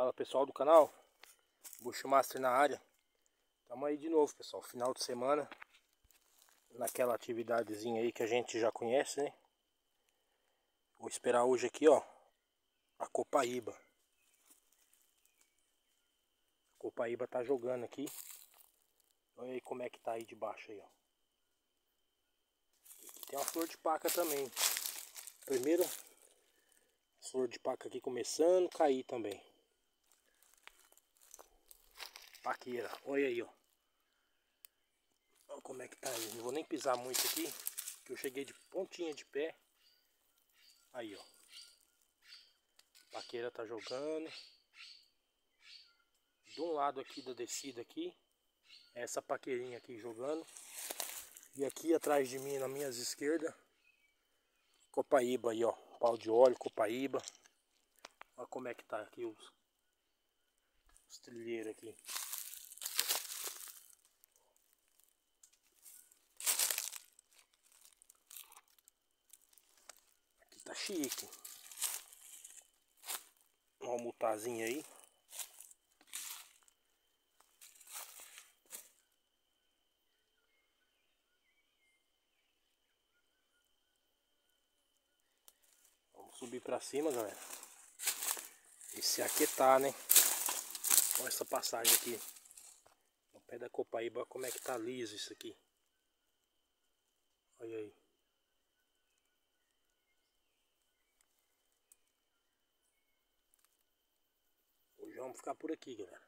Fala pessoal do canal, Bushmaster na área. Tamo aí de novo pessoal, final de semana. Naquela atividadezinha aí que a gente já conhece, né? Vou esperar hoje aqui, ó. A Copaíba. A Copaíba tá jogando aqui. Olha aí como é que tá aí debaixo aí, ó. Tem uma flor de paca também. Primeira flor de paca aqui começando a cair também. Paqueira, olha aí, ó. Olha como é que tá aí. Não vou nem pisar muito aqui, que eu cheguei de pontinha de pé. Aí, ó. Paqueira tá jogando. De um lado aqui da descida aqui, essa paqueirinha aqui jogando. E aqui atrás de mim, na minhas esquerdas, Copaíba aí, ó. Pau de óleo, Copaíba. Olha como é que tá aqui os, os trilheiros aqui. Tá chique. Uma mutazinha aí. Vamos subir pra cima, galera. E se aquietar, né? Olha essa passagem aqui. No pé da Copaíba, como é que tá liso isso aqui. Olha aí. Vamos ficar por aqui, galera.